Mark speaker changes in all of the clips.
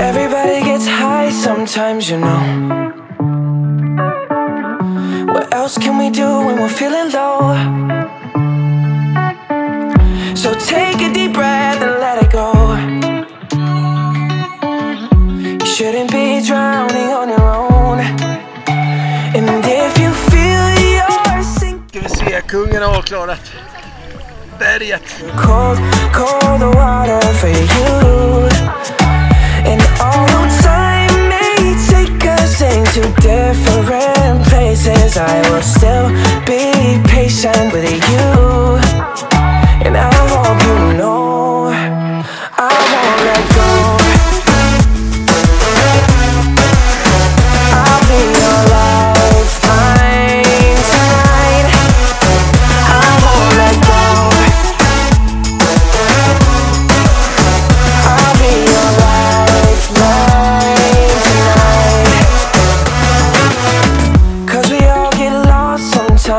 Speaker 1: Everybody gets high sometimes, you know. What else can we do when we're feeling low? So take a deep breath and let it go. You shouldn't be drowning on your own. And if you feel you're sinking.
Speaker 2: Vi se, kungen har avklarat berget.
Speaker 1: cold, cold water for you. Into different places, I will still be patient with you.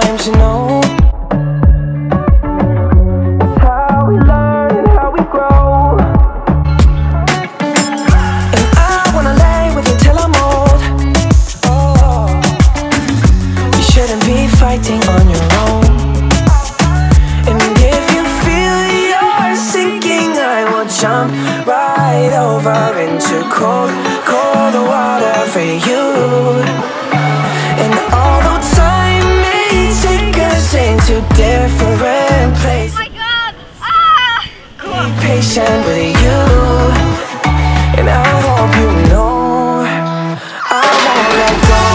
Speaker 1: Sometimes, you know. It's how we learn and how we grow. And I wanna lay with you till I'm old. Oh, you shouldn't be fighting on your own. And if you feel you're sinking, I will jump right over into cold, cold water for you. And although time patient with you. And I hope you know I won't let go.